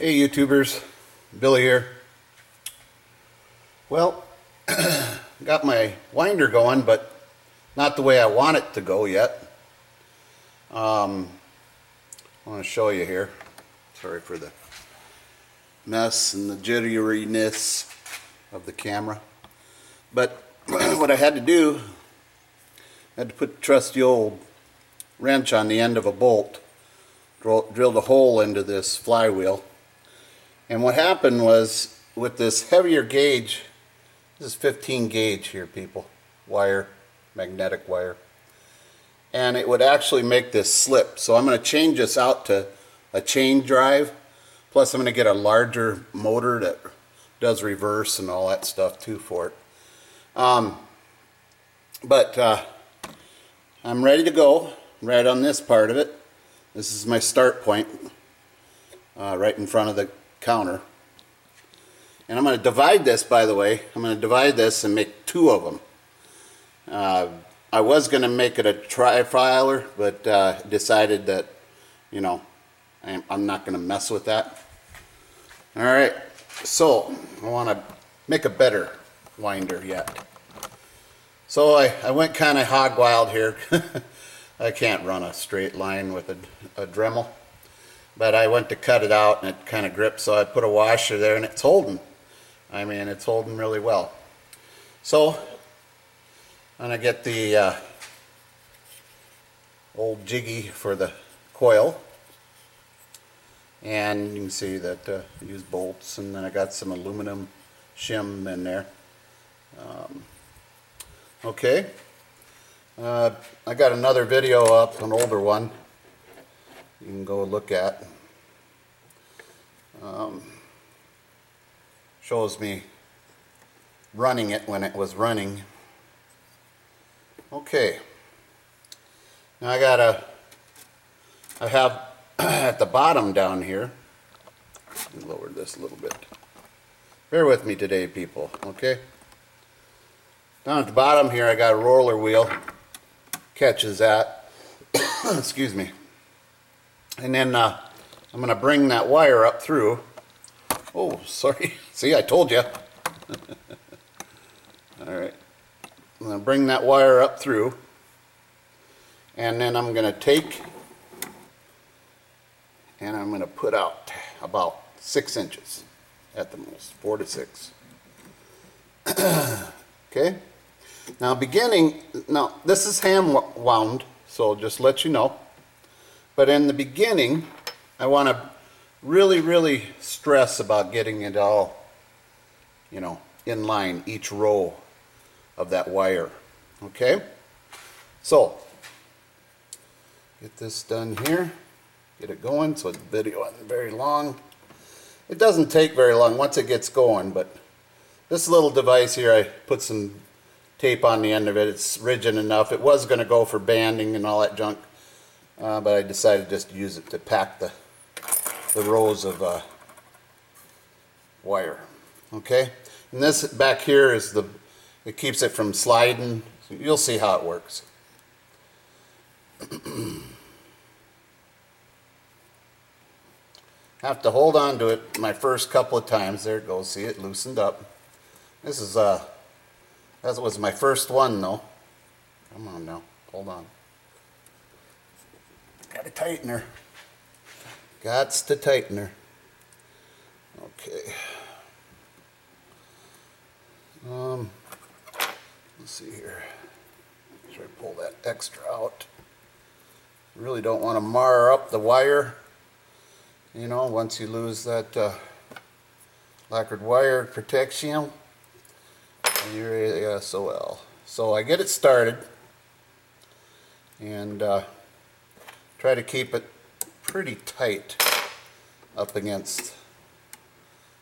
Hey YouTubers, Billy here. Well, got my winder going, but not the way I want it to go yet. Um, I want to show you here. Sorry for the mess and the jitteriness of the camera. But what I had to do, I had to put the trusty old wrench on the end of a bolt, drill, drilled a hole into this flywheel. And what happened was with this heavier gauge, this is 15 gauge here people, wire, magnetic wire. And it would actually make this slip. So I'm going to change this out to a chain drive. Plus I'm going to get a larger motor that does reverse and all that stuff too for it. Um, but uh, I'm ready to go right on this part of it. This is my start point uh, right in front of the counter. And I'm going to divide this, by the way. I'm going to divide this and make two of them. Uh, I was going to make it a trifilar, but uh, decided that, you know, I'm not going to mess with that. All right, so I want to make a better winder yet. So I, I went kind of hog wild here. I can't run a straight line with a, a Dremel. But I went to cut it out and it kind of gripped, so I put a washer there and it's holding. I mean, it's holding really well. So, I'm going to get the uh, old jiggy for the coil. And you can see that uh, I use bolts and then I got some aluminum shim in there. Um, okay. Uh, I got another video up, an older one, you can go look at. Um, shows me running it when it was running. Okay. Now I got a, I have at the bottom down here, lower this a little bit. Bear with me today, people, okay? Down at the bottom here, I got a roller wheel catches that. Excuse me. And then uh, I'm going to bring that wire up through. Oh, sorry. See, I told you. All right. I'm going to bring that wire up through. And then I'm going to take and I'm going to put out about six inches at the most, four to six. okay? Now beginning, now this is hand wound, so just let you know. But in the beginning, I want to really, really stress about getting it all, you know, in line, each row of that wire. Okay? So, get this done here. Get it going so the video isn't very long. It doesn't take very long once it gets going, but this little device here, I put some tape on the end of it. It's rigid enough. It was going to go for banding and all that junk, uh, but I decided just to use it to pack the, the rows of uh, wire. Okay, and this back here is the, it keeps it from sliding. So you'll see how it works. have to hold on to it my first couple of times. There it goes. See it loosened up. This is uh, that was my first one though. Come on now, hold on. Got to tighten her. Gots to tighten her. Okay. Um, let's see here. Try to pull that extra out. Really don't want to mar up the wire. You know, once you lose that uh, lacquered wire protection, your ASOL. So I get it started and uh, try to keep it pretty tight up against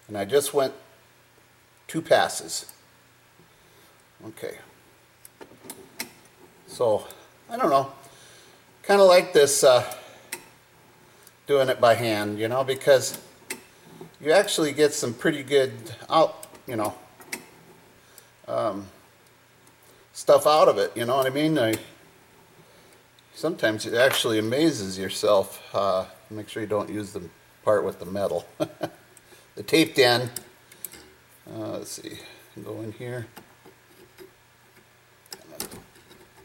and I just went two passes okay so I don't know kind of like this uh, doing it by hand you know because you actually get some pretty good out you know um, stuff out of it. You know what I mean? I, sometimes it actually amazes yourself. Uh, make sure you don't use the part with the metal. the taped end, uh, let's see, go in here.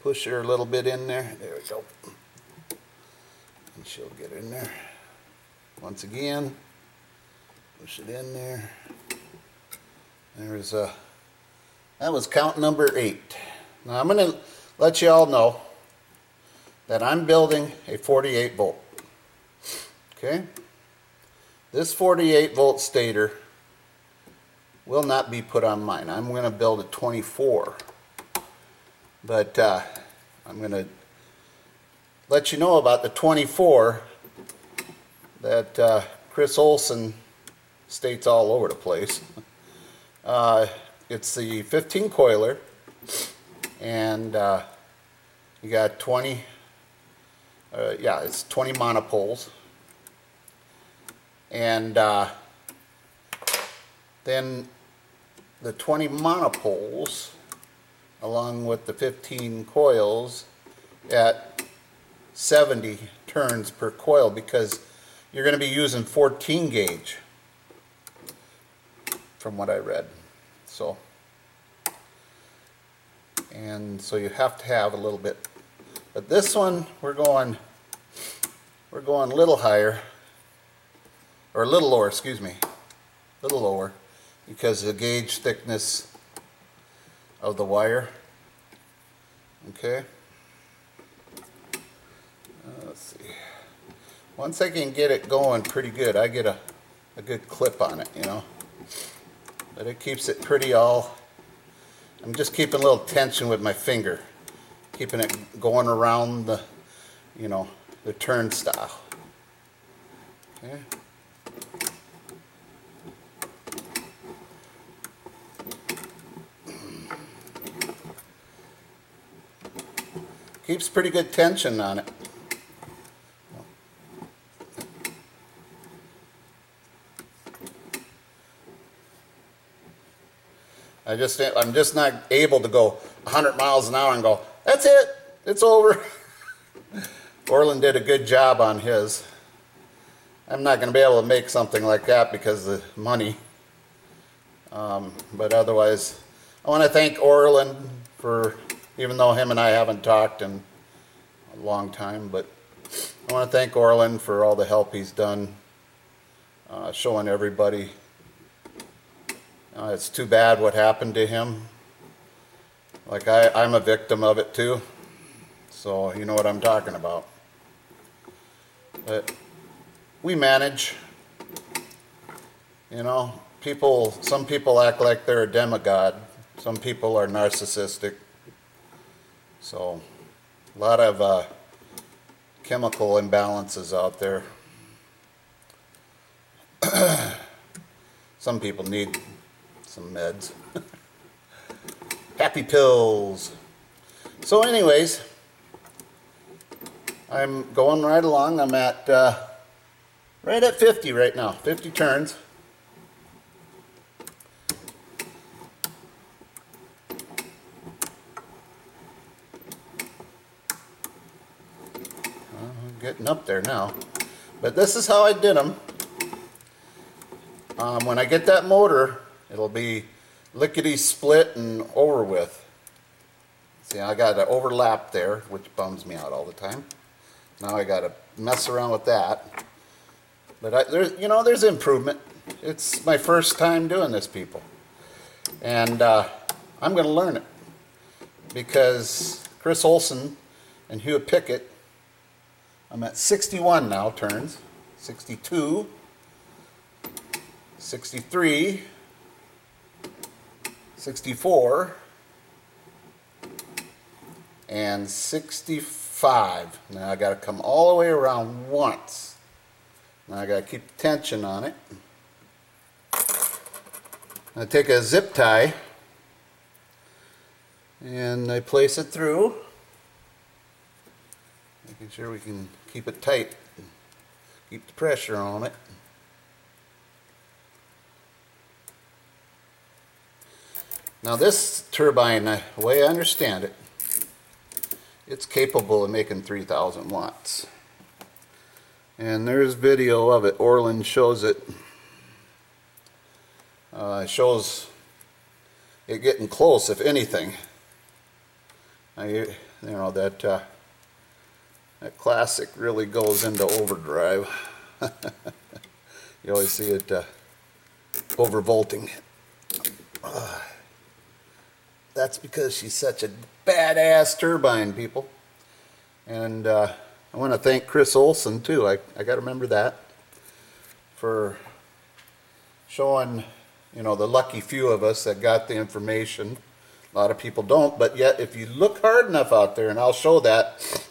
Push her a little bit in there. There we go. And she'll get in there. Once again, push it in there. There's a, that was count number eight. Now I'm gonna let you all know that I'm building a 48 volt. Okay? This 48 volt stator will not be put on mine. I'm going to build a 24. But uh, I'm going to let you know about the 24 that uh, Chris Olson states all over the place. Uh, it's the 15 coiler, and uh, you got 20, uh, yeah, it's 20 monopoles. And uh, then the 20 monopoles, along with the 15 coils, at 70 turns per coil because you're going to be using 14 gauge from what I read. So, and so you have to have a little bit. But this one, we're going, we're going a little higher, or a little lower, excuse me, a little lower, because the gauge thickness of the wire. Okay. Uh, let's see. Once I can get it going pretty good, I get a, a good clip on it, you know. But it keeps it pretty all, I'm just keeping a little tension with my finger. Keeping it going around the, you know, the turnstile. Okay. Keeps pretty good tension on it. I just, I'm just not able to go 100 miles an hour and go, that's it, it's over. Orland did a good job on his. I'm not going to be able to make something like that because of the money. Um, but otherwise, I want to thank Orland for, even though him and I haven't talked in a long time, but I want to thank Orland for all the help he's done, uh, showing everybody uh, it's too bad what happened to him. Like I, I'm a victim of it too. So you know what I'm talking about. But we manage. You know, people, some people act like they're a demigod. Some people are narcissistic. So a lot of uh, chemical imbalances out there. some people need some meds. Happy pills. So anyways, I'm going right along. I'm at uh, right at 50 right now, 50 turns. Well, getting up there now. But this is how I did them. Um, when I get that motor It'll be lickety split and over with. See, I got an overlap there, which bums me out all the time. Now I got to mess around with that. But I, there's, you know, there's improvement. It's my first time doing this, people, and uh, I'm going to learn it because Chris Olson and Hugh Piggott. I'm at 61 now turns, 62, 63. 64 and 65. Now I got to come all the way around once. Now I got to keep tension on it. I take a zip tie and I place it through, making sure we can keep it tight, keep the pressure on it. Now this turbine, uh, the way I understand it, it's capable of making 3,000 watts. And there's video of it. Orland shows it. Uh, shows it getting close, if anything. I, you know, that, uh, that classic really goes into overdrive. you always see it uh, overvolting. Uh, that's because she's such a badass turbine, people. And uh, I want to thank Chris Olson, too. I, I got to remember that for showing, you know, the lucky few of us that got the information. A lot of people don't, but yet if you look hard enough out there, and I'll show that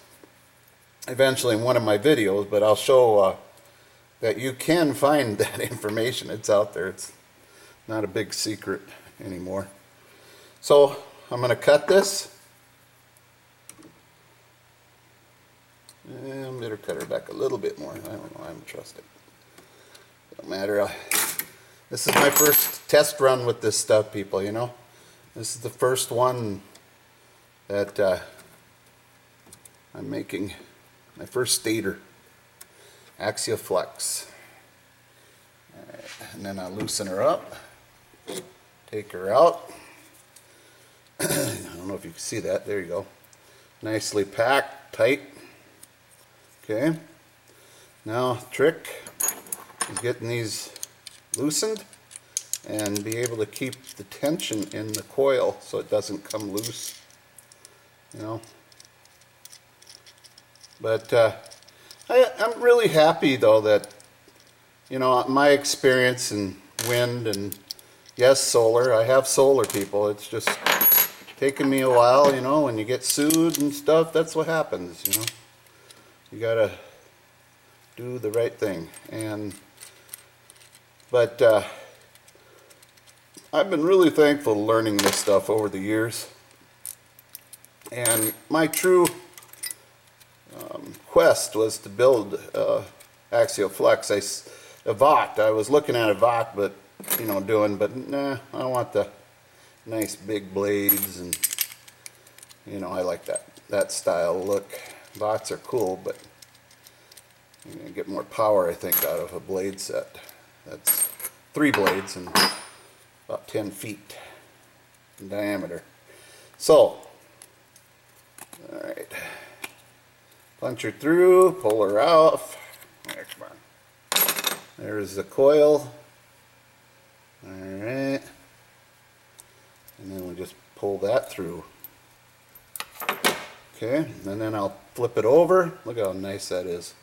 eventually in one of my videos, but I'll show uh, that you can find that information. It's out there. It's not a big secret anymore. So I'm going to cut this. And better cut her back a little bit more. I don't know. I don't trust it. Don't matter. I, this is my first test run with this stuff, people, you know. This is the first one that uh, I'm making. My first stator. axial flux. Alright, and then I'll loosen her up. Take her out. I don't know if you can see that. There you go. Nicely packed, tight. Okay. Now, trick is getting these loosened and be able to keep the tension in the coil so it doesn't come loose. You know. But uh, I, I'm really happy though that, you know, my experience in wind and yes, solar. I have solar people. It's just taken me a while, you know, when you get sued and stuff, that's what happens, you know. You gotta do the right thing. And, but, uh, I've been really thankful learning this stuff over the years. And my true um, quest was to build uh, axial flux. I, s- a VAWT, I was looking at a but, you know, doing, but nah, I want the nice big blades and, you know, I like that, that style look. VAWTs are cool, but you're get more power, I think, out of a blade set. That's three blades and about 10 feet in diameter. So, all right, punch her through, pull her off. There. There's the coil. All right. And then we'll just pull that through. Okay, and then I'll flip it over. Look how nice that is.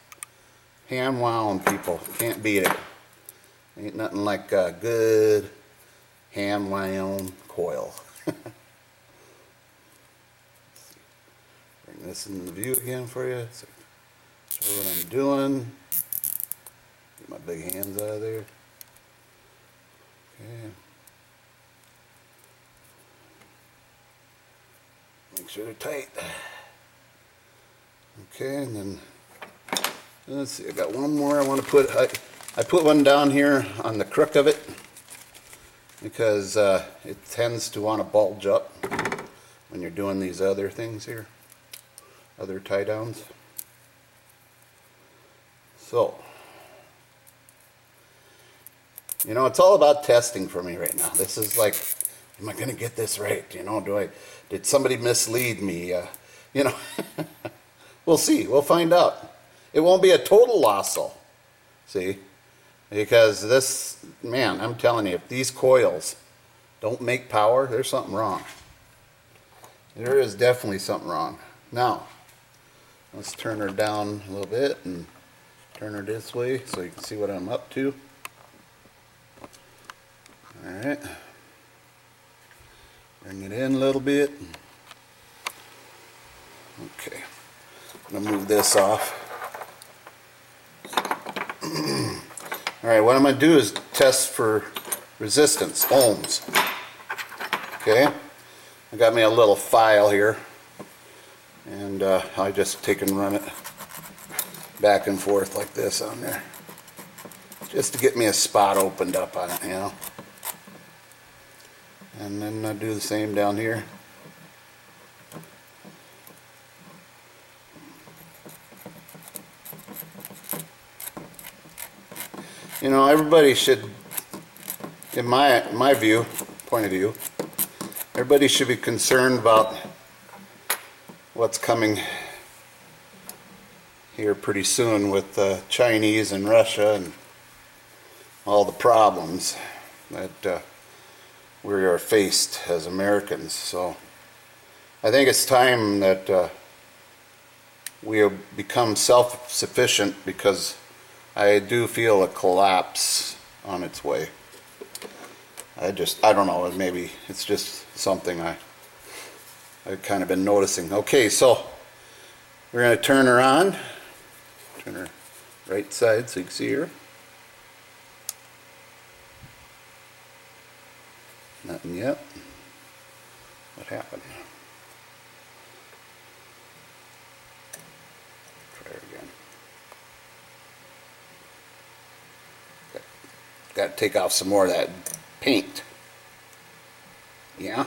Hand wound, people. Can't beat it. Ain't nothing like a good hand wound coil. Bring this in the view again for you. So show what I'm doing. Get my big hands out of there. Okay. They're tight. Okay, and then, let's see, I got one more I want to put, I, I put one down here on the crook of it because uh, it tends to want to bulge up when you're doing these other things here, other tie downs. So, you know, it's all about testing for me right now. This is like, am I going to get this right? You know, do I, did somebody mislead me? Uh, you know, we'll see. We'll find out. It won't be a total loss though. See? Because this, man, I'm telling you, if these coils don't make power, there's something wrong. There is definitely something wrong. Now, let's turn her down a little bit and turn her this way so you can see what I'm up to. All right. Bring it in a little bit. Okay. I'm gonna move this off. All right, what I'm gonna do is test for resistance, ohms. Okay, I got me a little file here, and uh, I just take and run it back and forth like this on there, just to get me a spot opened up on it, you know. And then I do the same down here. You know, everybody should, in my, my view, point of view, everybody should be concerned about what's coming here pretty soon with the Chinese and Russia and all the problems that uh, we are faced as Americans. So I think it's time that uh, we have become self-sufficient because I do feel a collapse on its way. I just, I don't know, maybe it's just something I, I've kind of been noticing. Okay, so we're gonna turn her on. Turn her right side so you can see her. Yet. What happened? Try again. Got to take off some more of that paint. Yeah?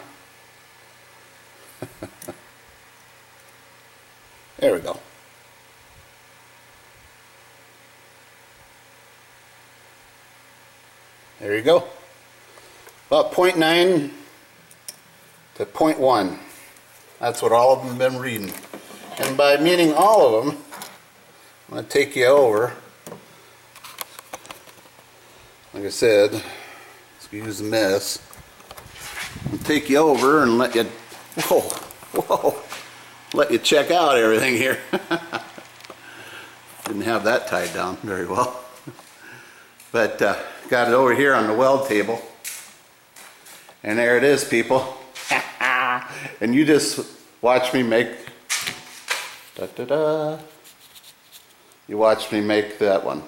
there we go. There you go. About point 0.9 to point 0.1. That's what all of them have been reading. And by meaning all of them, I'm going to take you over. Like I said, excuse the mess. I'll take you over and let you, whoa, whoa, let you check out everything here. Didn't have that tied down very well. But uh, got it over here on the weld table. And there it is, people. and you just watch me make, da da da. You watch me make that one.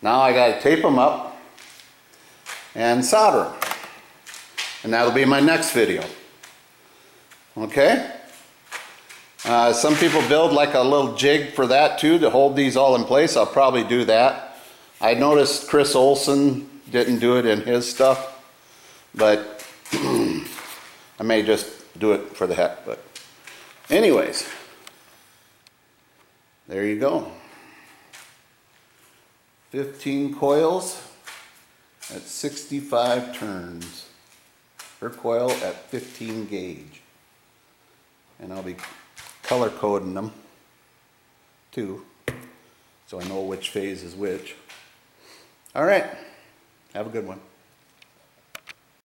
Now I gotta tape them up and solder them. And that'll be my next video. Okay? Uh, some people build like a little jig for that too to hold these all in place. I'll probably do that. I noticed Chris Olson didn't do it in his stuff, but I may just do it for the heck. But, anyways, there you go. 15 coils at 65 turns per coil at 15 gauge. And I'll be color coding them too, so I know which phase is which. All right, have a good one.